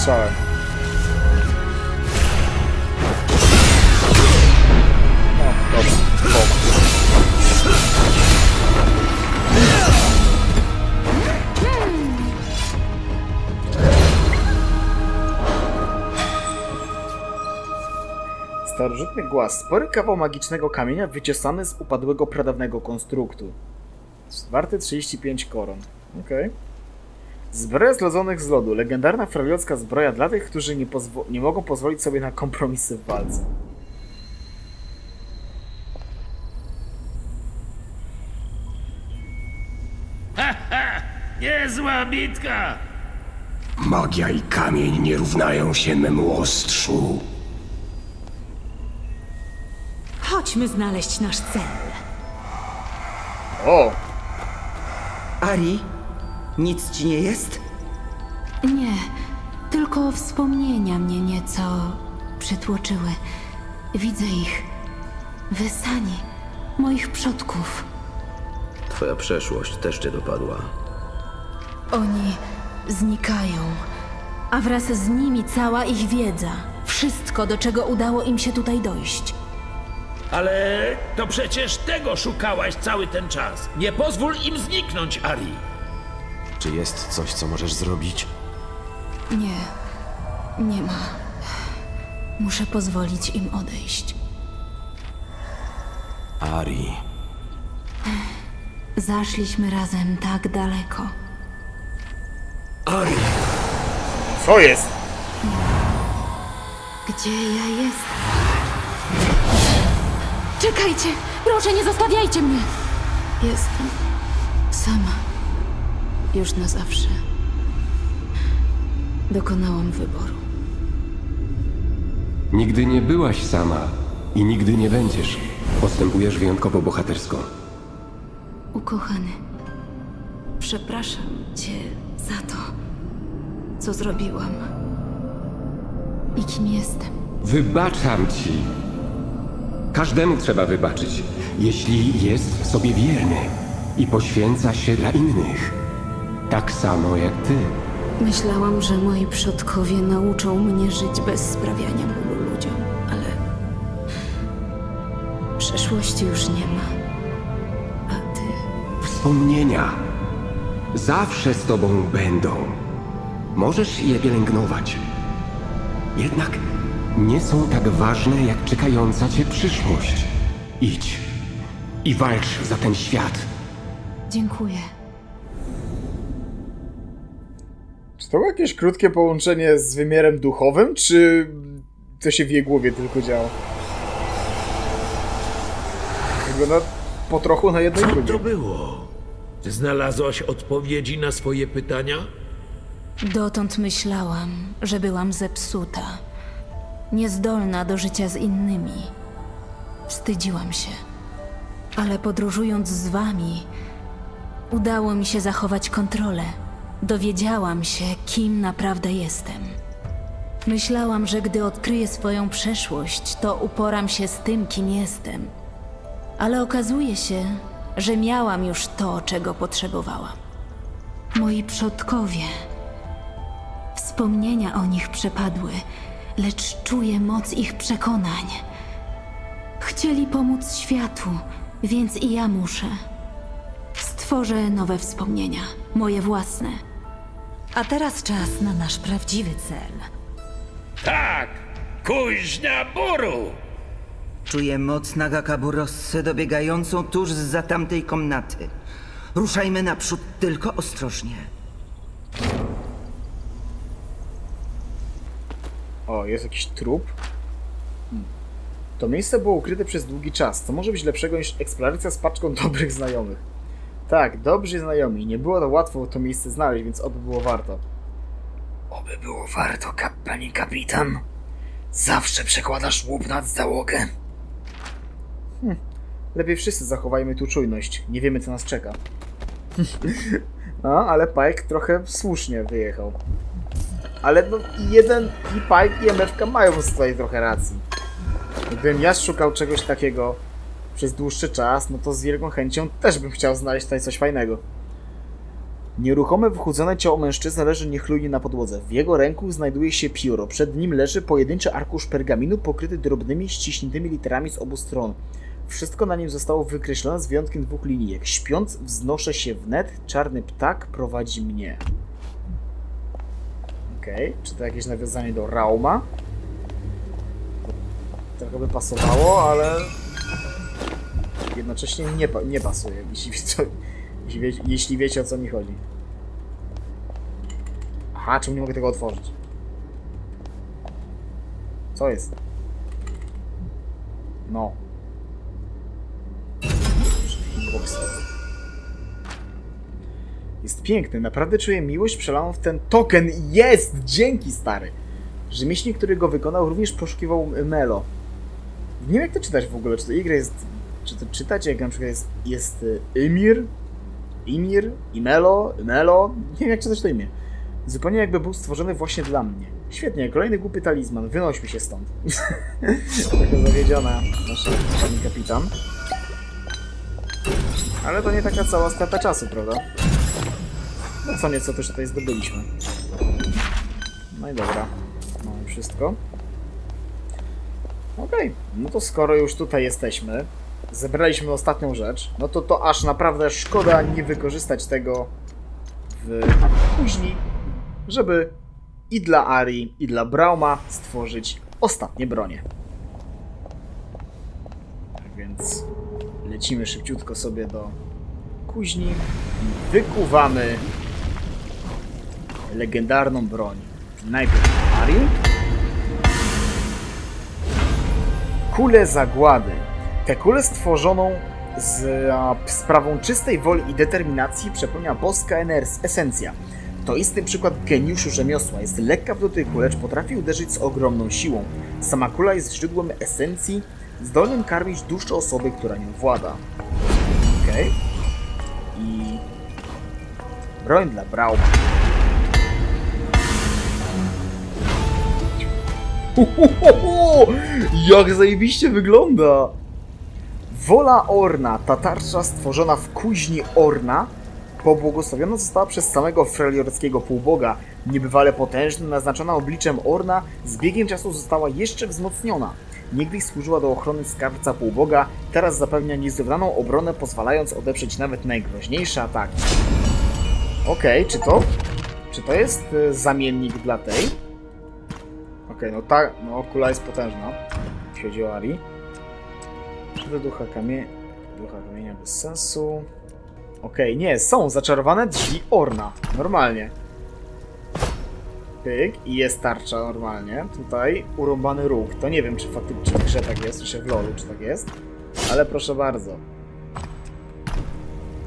strzałem. No, dobrze. Starożytny głaz. Spory kawał magicznego kamienia wyciosany z upadłego pradawnego konstruktu. Warty 35 koron. Okej. Zbroja zlodzonych z lodu. Legendarna fraliocka zbroja dla tych, którzy nie, nie mogą pozwolić sobie na kompromisy w walce. Niezła bitka! Magia i kamień nie równają się memu ostrzu. Chodźmy znaleźć nasz cel. O! Ari, nic ci nie jest? Nie, tylko wspomnienia mnie nieco przytłoczyły. Widzę ich. Wysani, moich przodków. Twoja przeszłość też cię dopadła. Oni znikają, a wraz z nimi cała ich wiedza. Wszystko, do czego udało im się tutaj dojść. Ale to przecież tego szukałaś cały ten czas. Nie pozwól im zniknąć, Ari. Czy jest coś, co możesz zrobić? Nie, nie ma. Muszę pozwolić im odejść. Ari. Zaszliśmy razem tak daleko. Ari, Co jest? Gdzie ja jestem? Czekajcie! Proszę, nie zostawiajcie mnie! Jestem sama. Już na zawsze. Dokonałam wyboru. Nigdy nie byłaś sama i nigdy nie będziesz. Postępujesz wyjątkowo bohatersko. Ukochany, przepraszam cię za to, co zrobiłam. I kim jestem. Wybaczam ci. Każdemu trzeba wybaczyć, jeśli jest sobie wierny i poświęca się dla innych. Tak samo jak ty. Myślałam, że moi przodkowie nauczą mnie żyć bez sprawiania bólu ludziom, ale. Przeszłości już nie ma. A ty. Wspomnienia zawsze z tobą będą. Możesz je pielęgnować. Jednak nie są tak ważne jak czekająca cię przyszłość. Idź i walcz za ten świat. Dziękuję. To było jakieś krótkie połączenie z wymiarem duchowym, czy to się w jej głowie tylko działo? Wygląda po trochu na jedno i Co to było? Znalazłaś odpowiedzi na swoje pytania? Dotąd myślałam, że byłam zepsuta, niezdolna do życia z innymi. Wstydziłam się. Ale podróżując z wami, udało mi się zachować kontrolę. Dowiedziałam się, kim naprawdę jestem. Myślałam, że gdy odkryję swoją przeszłość, to uporam się z tym, kim jestem. Ale okazuje się, że miałam już to, czego potrzebowałam. Moi przodkowie Wspomnienia o nich przepadły, lecz czuję moc ich przekonań. Chcieli pomóc światu, więc i ja muszę. Stworzę nowe wspomnienia, moje własne. A teraz czas na nasz prawdziwy cel. Tak! Kuźnia Buru! Czuję moc Nagakaburossy dobiegającą tuż za tamtej komnaty. Ruszajmy naprzód, tylko ostrożnie. O, jest jakiś trup. Hmm. To miejsce było ukryte przez długi czas. Co może być lepszego niż eksploracja z paczką dobrych znajomych? Tak, dobrzy znajomi. Nie było to łatwo to miejsce znaleźć, więc oby było warto. Oby było warto, kap panie kapitan. Zawsze przekładasz łup nad załogę. Hm. Lepiej wszyscy zachowajmy tu czujność. Nie wiemy, co nas czeka. <laughs> no, ale Pike trochę słusznie wyjechał. Ale no i jeden, i Pike, i MFK mają tutaj trochę racji. Gdybym ja szukał czegoś takiego przez dłuższy czas, no to z wielką chęcią też bym chciał znaleźć tutaj coś fajnego. Nieruchome, wychudzone ciało mężczyzny leży niechlujnie na podłodze. W jego ręku znajduje się pióro. Przed nim leży pojedynczy arkusz pergaminu pokryty drobnymi, ściśniętymi literami z obu stron. Wszystko na nim zostało wykreślone z wyjątkiem dwóch linijek. Śpiąc, wznoszę się wnet, czarny ptak prowadzi mnie. Okej, czy to jakieś nawiązanie do Rauma? Trochę by pasowało, ale jednocześnie nie, nie pasuje, jeśli, wiecie- jeśli, wie, jeśli wiecie o co mi chodzi. Aha, czemu nie mogę tego otworzyć? Co jest? No. Jest piękny, naprawdę czuję miłość przelaną w ten token. Jest! Dzięki, stary! Rzemieślnik, który go wykonał, również poszukiwał Melo. Nie wiem, jak to czytać w ogóle. Czy to Y jest... Czy to czytać, jak na przykład jest, jest y, Ymir? Imir? Imelo? Melo? Nie wiem, jak czytać to imię. Zupełnie jakby był stworzony właśnie dla mnie. Świetnie, kolejny głupy talizman. Wynośmy się stąd. <laughs> Trochę zawiedziona nasza pani kapitan. Ale to nie taka cała strata czasu, prawda? No co nieco też tutaj zdobyliśmy. No i dobra. Mamy wszystko. Okej, no to skoro już tutaj jesteśmy, zebraliśmy ostatnią rzecz, no to to aż naprawdę szkoda nie wykorzystać tego w później, żeby i dla Ari, i dla Brauma stworzyć ostatnie bronie. Tak więc lecimy szybciutko sobie do kuźni i wykuwamy legendarną broń. Najpierw Ari. Kulę zagłady. Tę kulę stworzoną z sprawą czystej woli i determinacji przepełnia boska eners- esencja. To istny przykład geniuszu rzemiosła. Jest lekka w dotyku, lecz potrafi uderzyć z ogromną siłą. Sama kula jest źródłem esencji, zdolnym karmić duszę osoby, która nią włada. Okej. I... Broń dla Brauma. Jak zajebiście wygląda! Wola Orna, ta tarcza stworzona w kuźni Orna, pobłogosławiona została przez samego freliorskiego półboga. Niebywale potężna, naznaczona obliczem Orna, z biegiem czasu została jeszcze wzmocniona. Niegdyś służyła do ochrony skarbca półboga, teraz zapewnia niezrównaną obronę, pozwalając odeprzeć nawet najgroźniejsze ataki. Okej, czy to... Czy to jest y, zamiennik dla tej? Okej, no ta... No, kula jest potężna, jeśli chodzi o Ari. To ducha kamienia... Ducha kamienia bez sensu... Okej, nie, są zaczarowane drzwi Orna. Normalnie. Pyk i jest tarcza normalnie. Tutaj urąbany róg. To nie wiem, czy faktycznie w grze tak jest, czy w lolu, czy tak jest. Ale proszę bardzo.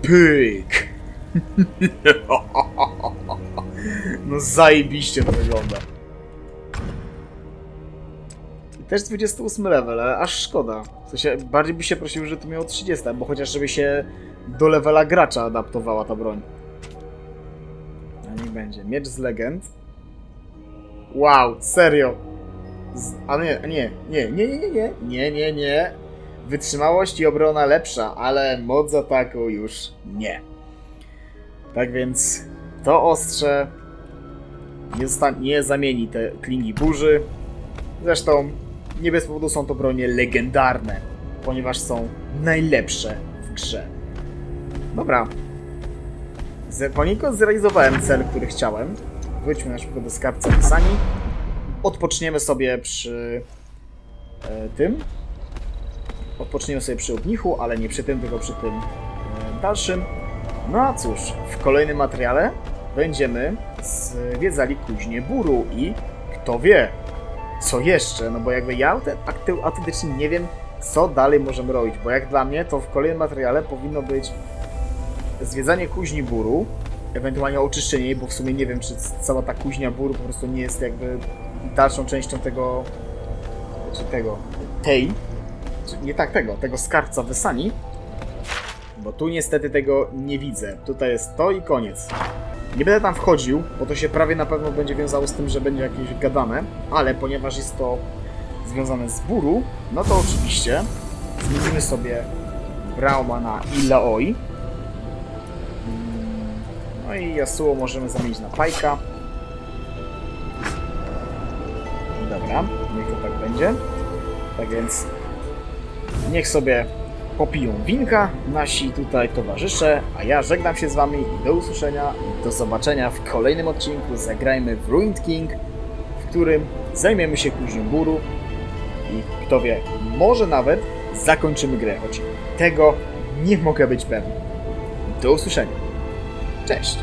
Pyk! <laughs> No zajebiście to wygląda. I też 28 level, ale aż szkoda. Bardziej by się prosił, że to miało 30, bo chociaż żeby się do levela gracza adaptowała ta broń. A niech będzie. Miecz z legend. Wow, serio. Z, a nie, nie, nie, nie, nie, nie, nie, nie, nie, nie. Wytrzymałość i obrona lepsza, ale moc ataku już nie. Tak więc to ostrze nie, nie zamieni te klingi burzy. Zresztą nie bez powodu są to bronie legendarne, ponieważ są najlepsze w grze. Dobra. Poniekąd zrealizowałem cel, który chciałem. Wróćmy na szybko do skarbca Pisani. Odpoczniemy sobie przy e, tym. Odpoczniemy sobie przy ognichu, ale nie przy tym, tylko przy tym e, dalszym. No a cóż, w kolejnym materiale będziemy zwiedzali kuźnię Buru i kto wie, co jeszcze, no bo jakby ja autentycznie nie wiem, co dalej możemy robić, bo jak dla mnie, to w kolejnym materiale powinno być zwiedzanie kuźni Buru, ewentualnie oczyszczenie jej, bo w sumie nie wiem, czy cała ta kuźnia Buru po prostu nie jest jakby dalszą częścią tego, czy tego, tej, czy nie tak tego, tego skarbca Wysani, bo tu niestety tego nie widzę. Tutaj jest to i koniec. Nie będę tam wchodził, bo to się prawie na pewno będzie wiązało z tym, że będzie jakieś gadane, ale ponieważ jest to związane z Buru, no to oczywiście zmienimy sobie Brauma na Ilaoi. Mm, No i Yasuo możemy zamienić na Pajka. Dobra, niech to tak będzie. Tak więc niech sobie popiją winka nasi tutaj towarzysze, a ja żegnam się z wami i do usłyszenia i do zobaczenia w kolejnym odcinku Zagrajmy w Ruined King, w którym zajmiemy się kuźnią Buru i kto wie, może nawet zakończymy grę, choć tego nie mogę być pewny. Do usłyszenia. Cześć!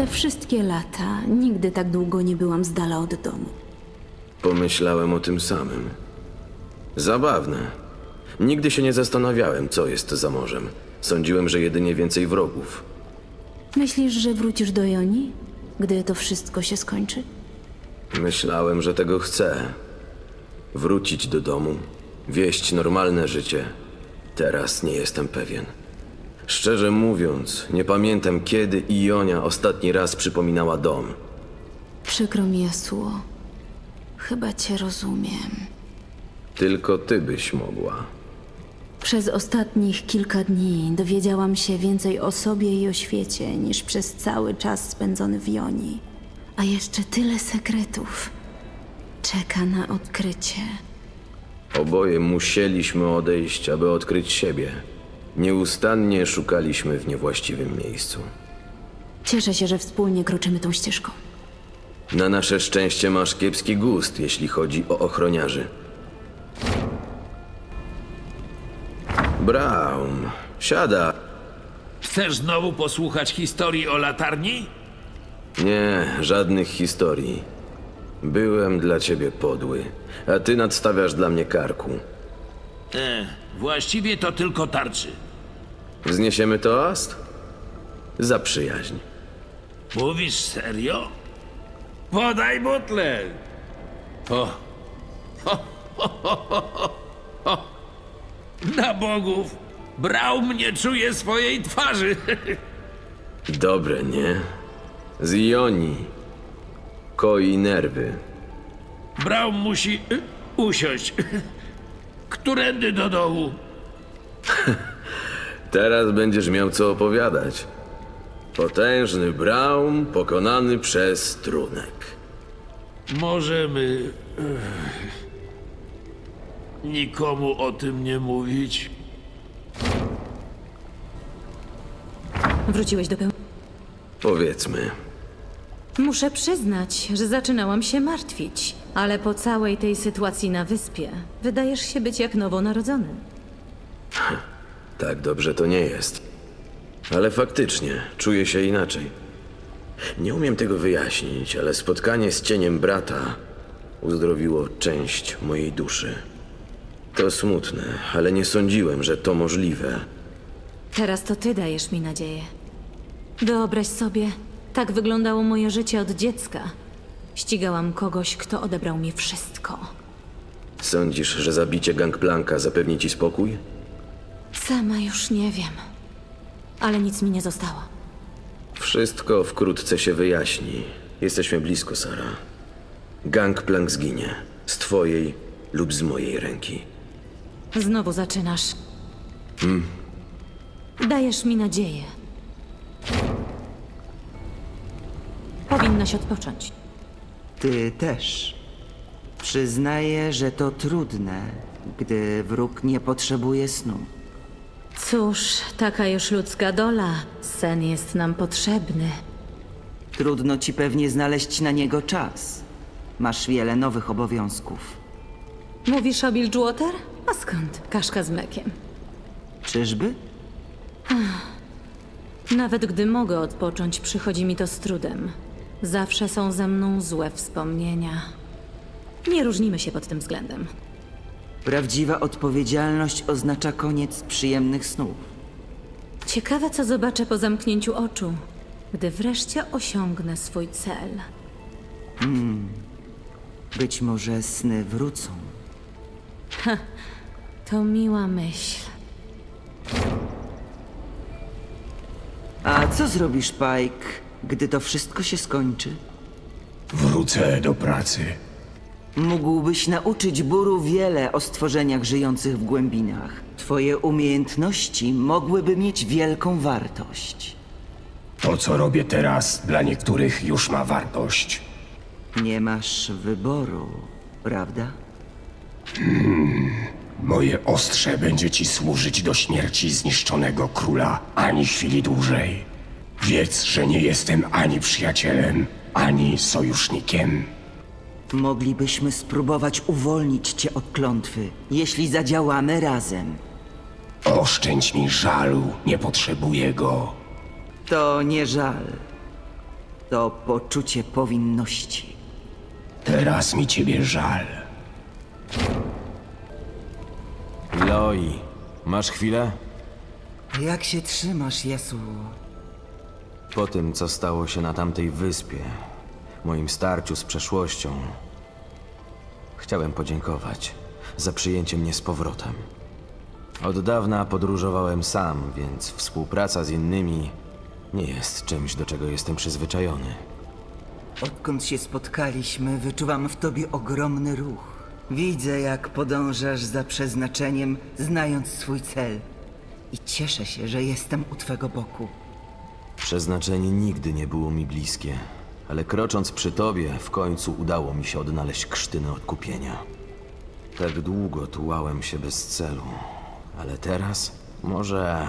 Te wszystkie lata nigdy tak długo nie byłam z dala od domu. Pomyślałem o tym samym. Zabawne. Nigdy się nie zastanawiałem, co jest za morzem. Sądziłem, że jedynie więcej wrogów. Myślisz, że wrócisz do Joni, gdy to wszystko się skończy? Myślałem, że tego chcę. Wrócić do domu, wieść normalne życie. Teraz nie jestem pewien. Szczerze mówiąc, nie pamiętam kiedy Ionia ostatni raz przypominała dom. Przykro mi, Yasuo. Chyba cię rozumiem. Tylko ty byś mogła. Przez ostatnich kilka dni dowiedziałam się więcej o sobie i o świecie niż przez cały czas spędzony w Joni. A jeszcze tyle sekretów czeka na odkrycie. Oboje musieliśmy odejść, aby odkryć siebie. Nieustannie szukaliśmy w niewłaściwym miejscu. Cieszę się, że wspólnie kroczymy tą ścieżką. Na nasze szczęście masz kiepski gust, jeśli chodzi o ochroniarzy. Braum, siada. Chcesz znowu posłuchać historii o latarni? Nie, żadnych historii. Byłem dla ciebie podły, a ty nadstawiasz dla mnie karku. E, właściwie to tylko tarczy. Wzniesiemy toast? Za przyjaźń. Mówisz serio? Podaj butlę! O. Ho, ho, ho, ho, ho, ho. Na bogów! Brał mnie czuje swojej twarzy! <laughs> Dobre, nie? Z Joni. Koi nerwy. Braum musi y, usiąść. <laughs> Którędy do dołu? <laughs> Teraz będziesz miał co opowiadać. Potężny Braum pokonany przez trunek. Możemy... Nikomu o tym nie mówić. Wróciłeś do pełni. Powiedzmy. Muszę przyznać, że zaczynałam się martwić, ale po całej tej sytuacji na wyspie wydajesz się być jak nowonarodzony. <laughs> Tak dobrze to nie jest. Ale faktycznie czuję się inaczej. Nie umiem tego wyjaśnić, ale spotkanie z cieniem brata uzdrowiło część mojej duszy. To smutne, ale nie sądziłem, że to możliwe. Teraz to ty dajesz mi nadzieję. Wyobraź sobie, tak wyglądało moje życie od dziecka. Ścigałam kogoś, kto odebrał mi wszystko. Sądzisz, że zabicie Gangplanka zapewni ci spokój? Sama już nie wiem. Ale nic mi nie zostało. Wszystko wkrótce się wyjaśni. Jesteśmy blisko, Sara. Gangplank zginie. Z twojej lub z mojej ręki. Znowu zaczynasz. Dajesz mi nadzieję. Powinnaś odpocząć. Ty też. Przyznaję, że to trudne, gdy wróg nie potrzebuje snu. Cóż, taka już ludzka dola. Sen jest nam potrzebny. Trudno ci pewnie znaleźć na niego czas. Masz wiele nowych obowiązków. Mówisz o Bilgewater? A skąd? Kaszka z mlekiem. Czyżby? Nawet gdy mogę odpocząć, przychodzi mi to z trudem. Zawsze są ze mną złe wspomnienia. Nie różnimy się pod tym względem. Prawdziwa odpowiedzialność oznacza koniec przyjemnych snów. Ciekawe, co zobaczę po zamknięciu oczu, gdy wreszcie osiągnę swój cel. Być może sny wrócą. To miła myśl. A co zrobisz, Pike, gdy to wszystko się skończy? Wrócę do pracy. Mógłbyś nauczyć Buru wiele o stworzeniach żyjących w głębinach. Twoje umiejętności mogłyby mieć wielką wartość. To, co robię teraz, dla niektórych już ma wartość. Nie masz wyboru, prawda? Moje ostrze będzie ci służyć do śmierci zniszczonego króla ani chwili dłużej. Wiedz, że nie jestem ani przyjacielem, ani sojusznikiem. Moglibyśmy spróbować uwolnić cię od klątwy, jeśli zadziałamy razem. Oszczędź mi żalu, nie potrzebuję go. To nie żal. To poczucie powinności. Teraz mi ciebie żal. Loi, masz chwilę? Jak się trzymasz, Yasuo? Po tym, co stało się na tamtej wyspie, moim starciu z przeszłością, chciałem podziękować za przyjęcie mnie z powrotem. Od dawna podróżowałem sam, więc współpraca z innymi nie jest czymś, do czego jestem przyzwyczajony. Odkąd się spotkaliśmy, wyczuwam w tobie ogromny ruch. Widzę, jak podążasz za przeznaczeniem, znając swój cel. I cieszę się, że jestem u twego boku. Przeznaczenie nigdy nie było mi bliskie, ale krocząc przy tobie, w końcu udało mi się odnaleźć krztynę odkupienia. Tak długo tułałem się bez celu, ale teraz może.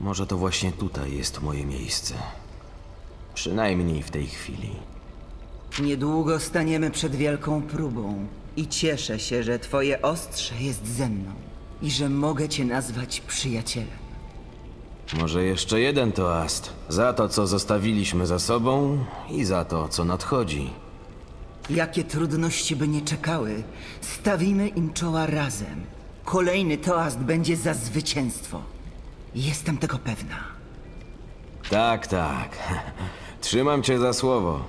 Może to właśnie tutaj jest moje miejsce. Przynajmniej w tej chwili. Niedługo staniemy przed wielką próbą. I cieszę się, że twoje ostrze jest ze mną. I że mogę cię nazwać przyjacielem. Może jeszcze jeden toast. Za to, co zostawiliśmy za sobą i za to, co nadchodzi. Jakie trudności by nie czekały, stawimy im czoła razem. Kolejny toast będzie za zwycięstwo. Jestem tego pewna. Tak, tak. Trzymam cię za słowo.